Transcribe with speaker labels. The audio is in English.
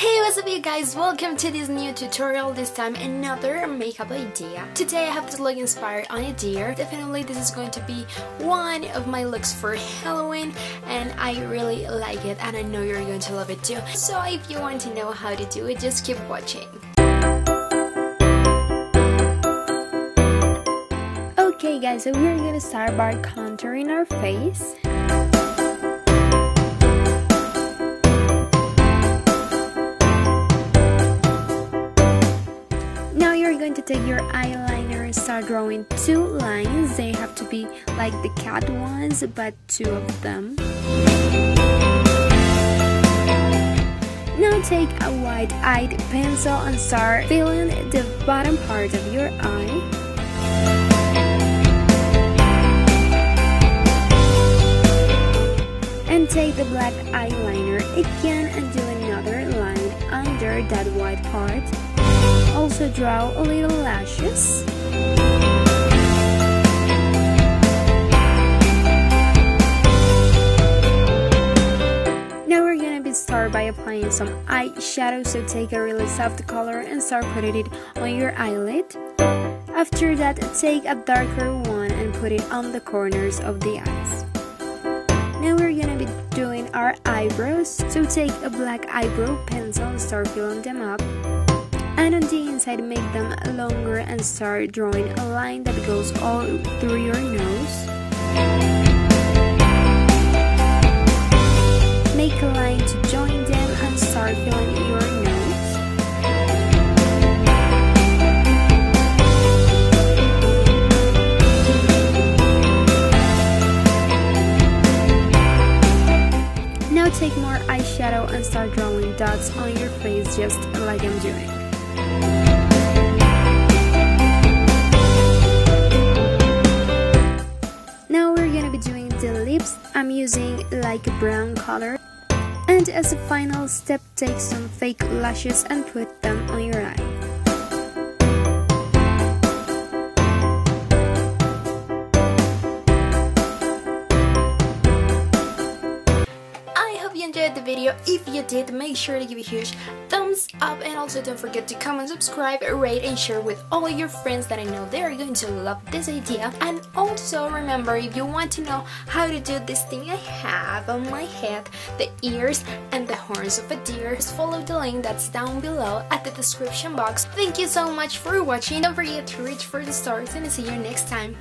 Speaker 1: what's up you guys, welcome to this new tutorial, this time another makeup idea. Today I have this look inspired on a deer. Definitely this is going to be one of my looks for Halloween and I really like it and I know you're going to love it too. So if you want to know how to do it, just keep watching. Okay guys, so we're gonna start by contouring our face. Going to take your eyeliner and start drawing two lines. They have to be like the cat ones, but two of them. Now take a white-eyed pencil and start filling the bottom part of your eye. And take the black eyeliner again and do another line under that white part. Also draw a little lashes. Now we're gonna be start by applying some eyeshadow so take a really soft color and start putting it on your eyelid. After that take a darker one and put it on the corners of the eyes. Now we're gonna be doing our eyebrows so take a black eyebrow pencil and start filling them up and on the inside make them longer and start drawing a line that goes all through your nose. Make a line to join them and start filling your nose. Now take more eyeshadow and start drawing dots on your face just like I'm doing. Now we're gonna be doing the lips. I'm using like a brown color. And as a final step, take some fake lashes and put them on your eye. Enjoyed the video. If you did, make sure to give a huge thumbs up and also don't forget to comment, subscribe, rate and share with all your friends that I know they are going to love this idea. And also remember, if you want to know how to do this thing I have on my head, the ears and the horns of a deer, just follow the link that's down below at the description box. Thank you so much for watching. Don't forget to reach for the stars and I'll see you next time.